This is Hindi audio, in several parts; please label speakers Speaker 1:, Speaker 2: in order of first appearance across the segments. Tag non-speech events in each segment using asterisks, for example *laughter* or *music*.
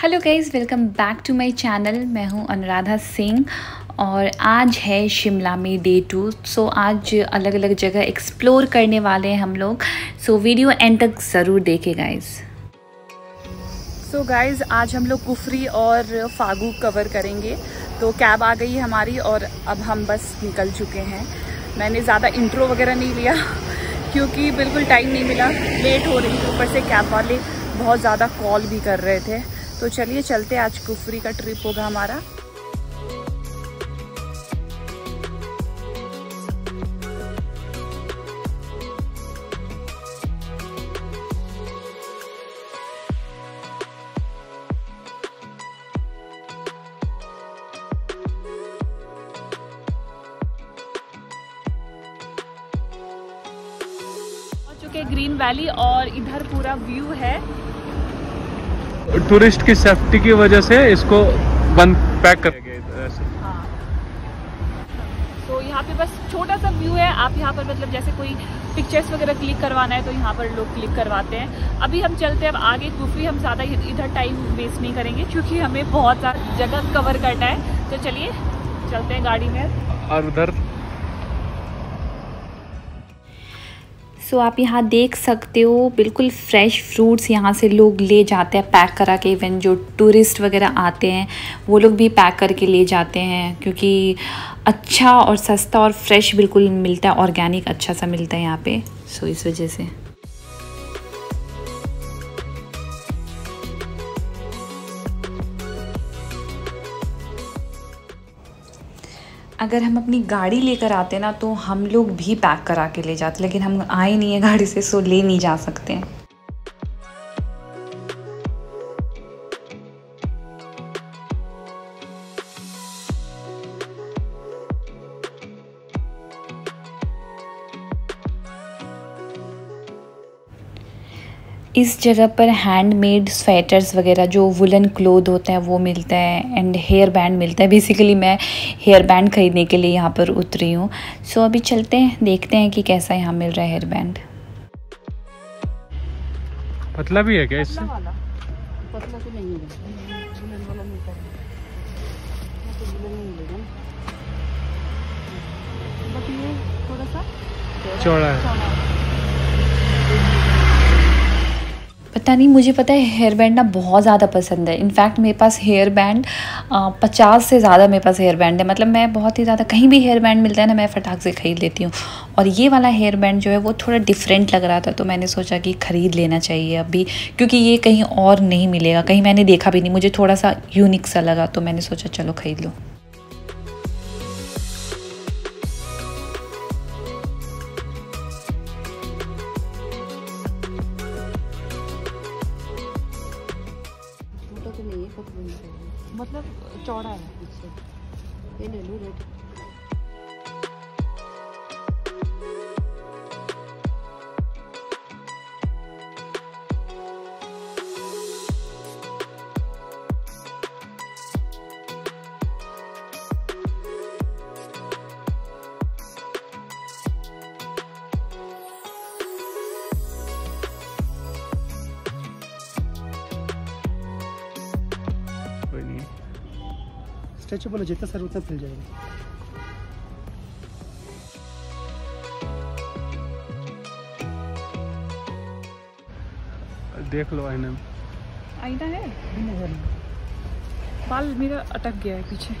Speaker 1: Hello guys welcome back to my channel मैं हूँ अनुराधा सिंह और आज है शिमला में डे टू सो आज अलग अलग जगह एक्सप्लोर करने वाले हैं हम लोग. सो वीडियो एंड तक ज़रूर देखें गाइज़
Speaker 2: सो गाइज़ आज हम लोग कुफरी और फागू कवर करेंगे. तो कैब आ गई हमारी और अब हम बस निकल चुके हैं. मैंने ज़्यादा इंट्रो वगैरह नहीं लिया, क्योंकि बिल्कुल टाइम नहीं मिला. लेट हो रही थी, ऊपर से कैब वाले बहुत ज़्यादा कॉल भी कर रहे थे. तो चलिए चलते आज कुफरी का ट्रिप होगा हमारा। चुके ग्रीन वैली और इधर पूरा व्यू है।
Speaker 3: टूरिस्ट की सेफ्टी की वजह से इसको बंद पैक कर
Speaker 2: हाँ। तो यहाँ पे बस छोटा सा व्यू है। आप यहाँ पर मतलब जैसे कोई पिक्चर्स वगैरह क्लिक करवाना है तो यहाँ पर लोग क्लिक करवाते हैं। अभी हम चलते हैं अब आगे कुफरी हम ज़्यादा इधर टाइम वेस्ट नहीं करेंगे क्योंकि हमें बहुत ज़्यादा जगह कवर करना है। तो चलिए चलते हैं गाड़ी में।
Speaker 3: और उधर
Speaker 1: सो आप यहाँ देख सकते हो बिल्कुल फ्रेश फ्रूट्स यहाँ से लोग ले जाते हैं पैक करा के इवन जो टूरिस्ट वगैरह आते हैं वो लोग भी पैक करके ले जाते हैं क्योंकि अच्छा और सस्ता और फ्रेश बिल्कुल मिलता है ऑर्गेनिक अच्छा सा मिलता है यहाँ पे सो so, इस वजह से। अगर हम अपनी गाड़ी लेकर आते ना तो हम लोग भी पैक करा के ले जाते, लेकिन हम आए नहीं है गाड़ी से सो ले नहीं जा सकते। हैं इस जगह पर हैंडमेड स्वेटर्स वगैरह जो वुलन क्लोथ होते हैं वो मिलता है एंड हेयर बैंड मिलता है। बेसिकली मैं हेयर बैंड ख़रीदने के लिए यहाँ पर उतरी हूँ। सो so, अभी चलते हैं देखते हैं कि कैसा यहाँ मिल रहा है हेयर बैंड
Speaker 3: पतला भी है क्या इससे?
Speaker 2: पतला तो नहीं
Speaker 3: चौड़ा है।
Speaker 1: पता नहीं, मुझे पता है हेयर बैंड ना बहुत ज़्यादा पसंद है। इनफैक्ट मेरे पास हेयर बैंड पचास से ज़्यादा मेरे पास हेयर बैंड है। मतलब मैं बहुत ही ज़्यादा, कहीं भी हेयर बैंड मिलता है ना, मैं फटाक से ख़रीद लेती हूँ। और ये वाला हेयर बैंड जो है, वो थोड़ा डिफरेंट लग रहा था तो मैंने सोचा कि ख़रीद लेना चाहिए अभी, क्योंकि ये कहीं और नहीं मिलेगा। कहीं मैंने देखा भी नहीं, मुझे थोड़ा सा यूनिक सा लगा तो मैंने सोचा, चलो ख़रीद लो।
Speaker 2: मतलब चौड़ा है। पीछे ये ले लो रेट।
Speaker 4: स्ट्रेचेबल है जितना सर उतना फैल जाएगा।
Speaker 3: देख लो आईने में।
Speaker 2: आईना है? बाल मेरा अटक गया है पीछे।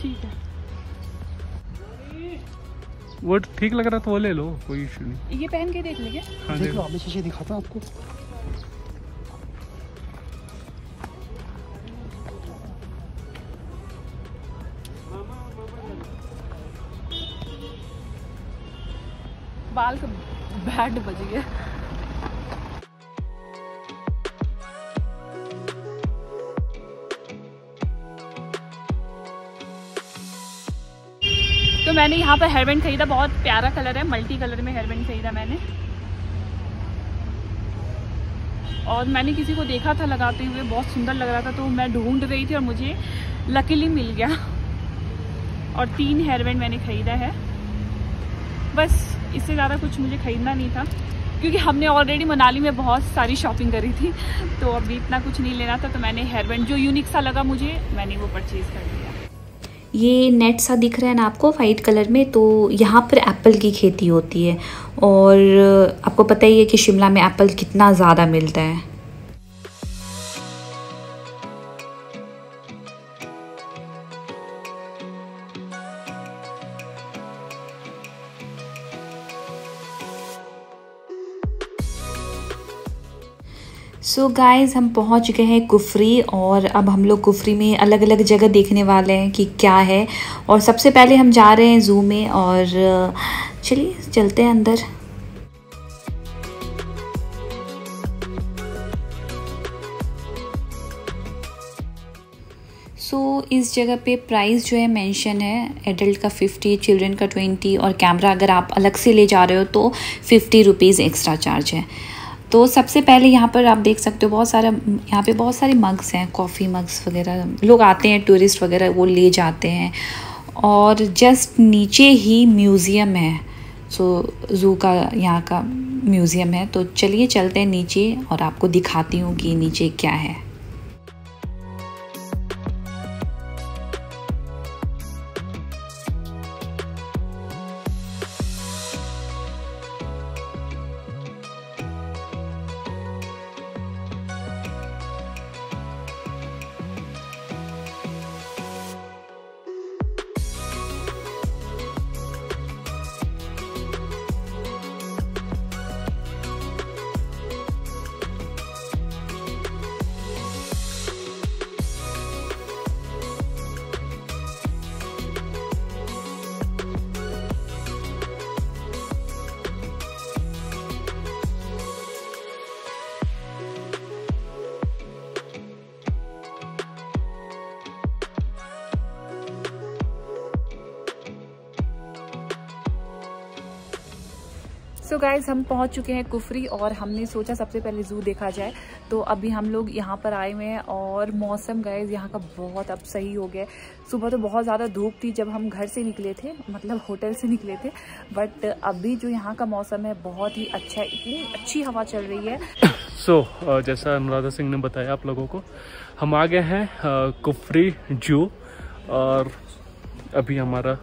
Speaker 2: ठीक है।
Speaker 3: वो ठीक लग रहा तो वो ले लो कोई इशू नहीं।
Speaker 2: ये पहन के देख लेंगे।
Speaker 3: हाँ
Speaker 4: देख
Speaker 3: देख।
Speaker 4: लो अभी शीशे दिखाता हूँ आपको।
Speaker 2: बाल का बैंड बज गया। तो मैंने यहाँ पर हेयर बैंड खरीदा, बहुत प्यारा कलर है, मल्टी कलर में हेयर बैंड खरीदा मैंने। और मैंने किसी को देखा था लगाते हुए, बहुत सुंदर लग रहा था तो मैं ढूंढ रही थी और मुझे लकीली मिल गया। और तीन हेयर बैंड मैंने ख़रीदा है। बस इससे ज़्यादा कुछ मुझे ख़रीदना नहीं था, क्योंकि हमने ऑलरेडी मनाली में बहुत सारी शॉपिंग करी थी तो अभी इतना कुछ नहीं लेना था तो मैंने हेयर बैंड जो यूनिक सा लगा मुझे, मैंने वो परचेज़ कर लिया।
Speaker 1: ये नेट सा दिख रहा है ना आपको वाइट कलर में तो यहाँ पर एप्पल की खेती होती है, और आपको पता ही है कि शिमला में एप्पल कितना ज़्यादा मिलता है। सो so गाइस हम पहुँच गए हैं कुफरी और अब हम लोग कुफरी में अलग अलग जगह देखने वाले हैं कि क्या है। और सबसे पहले हम जा रहे हैं ज़ू में और चलिए चलते हैं अंदर। सो so, इस जगह पे प्राइस जो है मेंशन है एडल्ट का फिफ्टी चिल्ड्रन का ट्वेंटी और कैमरा अगर आप अलग से ले जा रहे हो तो फिफ्टी रुपीज़ एक्स्ट्रा चार्ज है। तो सबसे पहले यहाँ पर आप देख सकते हो बहुत सारे, यहाँ पे बहुत सारे मग्स हैं कॉफ़ी मग्स वगैरह। लोग आते हैं टूरिस्ट वगैरह, वो ले जाते हैं। और जस्ट नीचे ही म्यूज़ियम है। सो ज़ू का, यहाँ का म्यूज़ियम है। तो चलिए चलते हैं नीचे और आपको दिखाती हूँ कि नीचे क्या है।
Speaker 2: सो so गाइज़ हम पहुँच चुके हैं कुफरी और हमने सोचा सबसे पहले ज़ू देखा जाए। तो अभी हम लोग यहाँ पर आए हुए हैं और मौसम गाइज़ यहाँ का बहुत अब सही हो गया सुबह तो बहुत ज़्यादा धूप थी जब हम घर से निकले थे मतलब होटल से निकले थे। बट अभी जो यहाँ का मौसम है बहुत ही अच्छा है इतनी अच्छी हवा चल रही है।
Speaker 3: सो *coughs* so, जैसा अनुराधा सिंह ने बताया आप लोगों को हम आ गए हैं कुफरी जू और अभी हमारा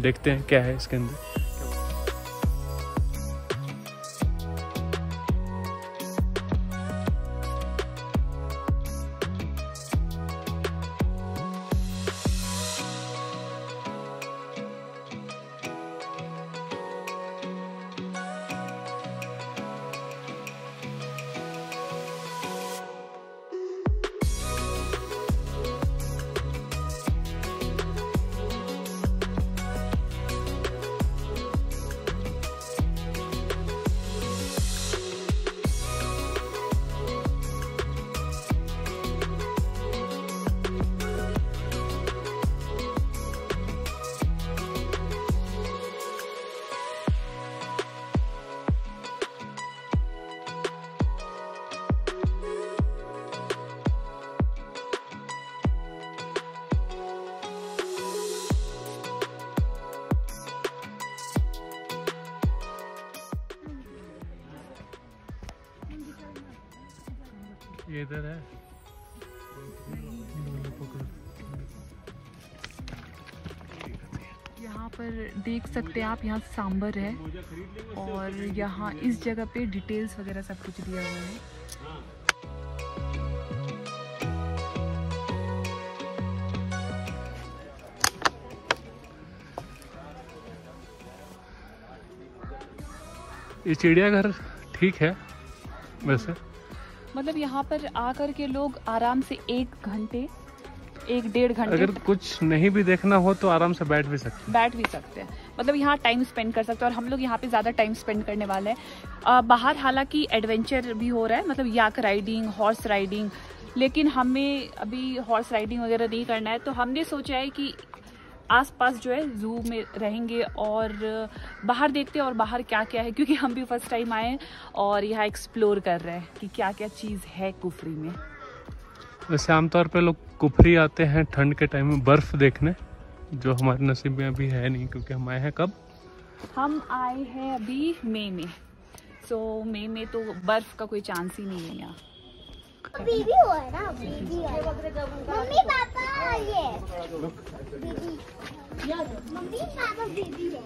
Speaker 3: देखते हैं क्या है इसके अंदर।
Speaker 2: यहाँ पर देख सकते हैं आप यहाँ सांबर है और यहाँ इस जगह पे डिटेल्स वगैरह सब कुछ दिया हुआ है।
Speaker 3: ये चिड़ियाघर ठीक है वैसे?
Speaker 2: मतलब यहाँ पर आकर के लोग आराम से एक घंटे एक डेढ़ घंटे
Speaker 3: अगर कुछ नहीं भी देखना हो तो आराम से बैठ भी सकते
Speaker 2: बैठ भी सकते हैं। मतलब यहाँ टाइम स्पेंड कर सकते हैं और हम लोग यहाँ पे ज़्यादा टाइम स्पेंड करने वाले हैं। बाहर हालाँकि एडवेंचर भी हो रहा है मतलब याक राइडिंग हॉर्स राइडिंग लेकिन हमें अभी हॉर्स राइडिंग वगैरह नहीं करना है। तो हमने सोचा है कि आसपास जो है ज़ू में रहेंगे और बाहर देखते हैं और बाहर क्या क्या है क्योंकि हम भी फ़र्स्ट टाइम आए हैं और यहाँ एक्सप्लोर कर रहे हैं कि क्या क्या चीज़ है कुफरी में।
Speaker 3: वैसे आमतौर पे लोग कुफरी आते हैं ठंड के टाइम में बर्फ़ देखने जो हमारे नसीब में अभी है नहीं क्योंकि हम आए हैं कब?
Speaker 2: हम आए हैं अभी मई में। सो मई में तो बर्फ़ का कोई चांस ही नहीं है यहाँ।
Speaker 5: बेबी हुआ है ना बेबी मम्मी पापा ये बेबी। मम्मी पापा बेबी है।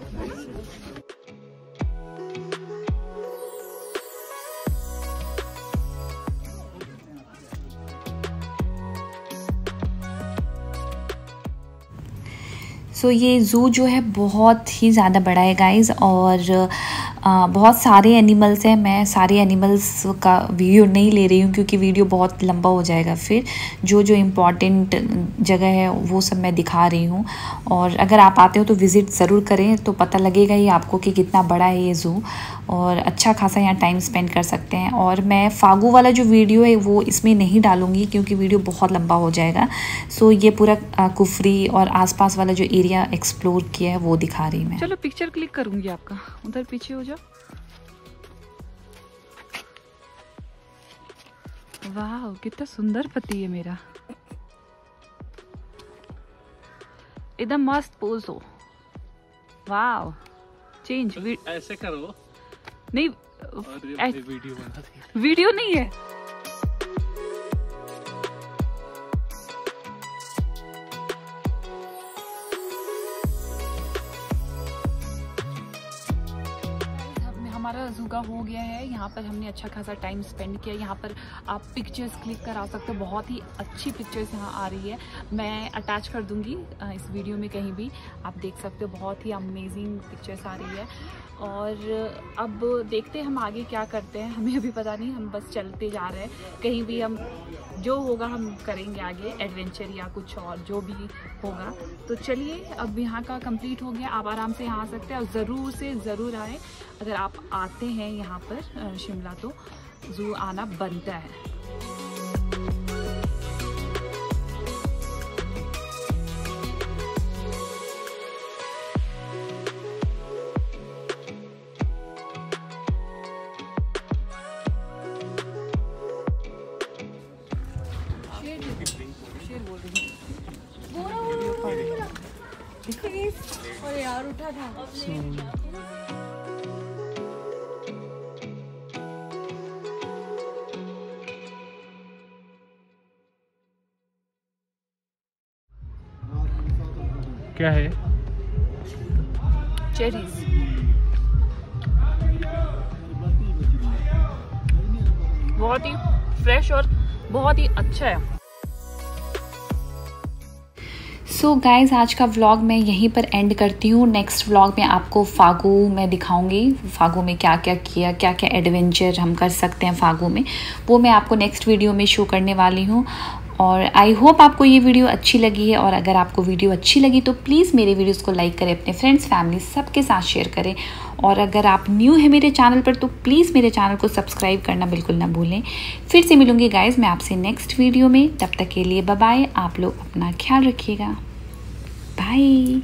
Speaker 1: सो so, ये ज़ू जो है बहुत ही ज़्यादा बड़ा है गाइज़ और आ, बहुत सारे एनिमल्स हैं। मैं सारे एनिमल्स का वीडियो नहीं ले रही हूँ क्योंकि वीडियो बहुत लंबा हो जाएगा। फिर जो जो इंपॉर्टेंट जगह है वो सब मैं दिखा रही हूँ। और अगर आप आते हो तो विज़िट ज़रूर करें तो पता लगेगा ही आपको कि कितना बड़ा है ये ज़ू और अच्छा खासा यहाँ टाइम स्पेंड कर सकते हैं। और मैं फागू वाला जो वीडियो है वो इसमें नहीं डालूँगी क्योंकि वीडियो बहुत लंबा हो जाएगा। सो ये पूरा कुफरी और आसपास वाला जो एरिया एक्सप्लोर किया है वो दिखा रही मैं।
Speaker 2: चलो पिक्चर क्लिक करूँगी आपका। उधर पीछे हो जाओ। वाह कितना सुंदर पति है मेरा। एकदम मस्त पोज हो। वाह चेंज
Speaker 3: ऐसे करो।
Speaker 2: नहीं
Speaker 3: वीडियो
Speaker 2: नहीं है। जूगा हो गया है। यहाँ पर हमने अच्छा खासा टाइम स्पेंड किया। यहाँ पर आप पिक्चर्स क्लिक करा सकते हो। बहुत ही अच्छी पिक्चर्स यहाँ आ रही है। मैं अटैच कर दूँगी इस वीडियो में कहीं भी। आप देख सकते हो, बहुत ही अमेजिंग पिक्चर्स आ रही है। और अब देखते हैं हम आगे क्या करते हैं। हमें अभी पता नहीं, हम बस चलते जा रहे हैं। कहीं भी हम, जो होगा हम करेंगे आगे एडवेंचर या कुछ और, जो भी होगा। तो चलिए, अब यहाँ का कंप्लीट हो गया। आप आराम से यहाँ आ सकते हैं और ज़रूर से ज़रूर आए। अगर आप आते हैं यहाँ पर शिमला तो। ज़ू आना बनता है। शेर बोल रही हूँ।
Speaker 3: क्या है?
Speaker 2: चेरीज बहुत ही फ्रेश और बहुत ही अच्छा है।
Speaker 1: सो so गाइज़ आज का व्लॉग मैं यहीं पर एंड करती हूँ। नेक्स्ट व्लॉग में आपको फागू में दिखाऊँगी। फागू में क्या क्या किया क्या क्या एडवेंचर हम कर सकते हैं फागू में वो मैं आपको नेक्स्ट वीडियो में शो करने वाली हूँ। और आई होप आपको ये वीडियो अच्छी लगी है और अगर आपको वीडियो अच्छी लगी तो प्लीज़ मेरे वीडियोस को लाइक करें, अपने फ्रेंड्स फैमिली सबके साथ शेयर करें। और अगर आप न्यू है मेरे चैनल पर तो प्लीज़ मेरे चैनल को सब्सक्राइब करना बिल्कुल ना भूलें। फिर से मिलूँगी गाइज़ मैं आपसे नेक्स्ट वीडियो में। तब तक के लिए बाय आप लोग अपना ख्याल रखिएगा। बाय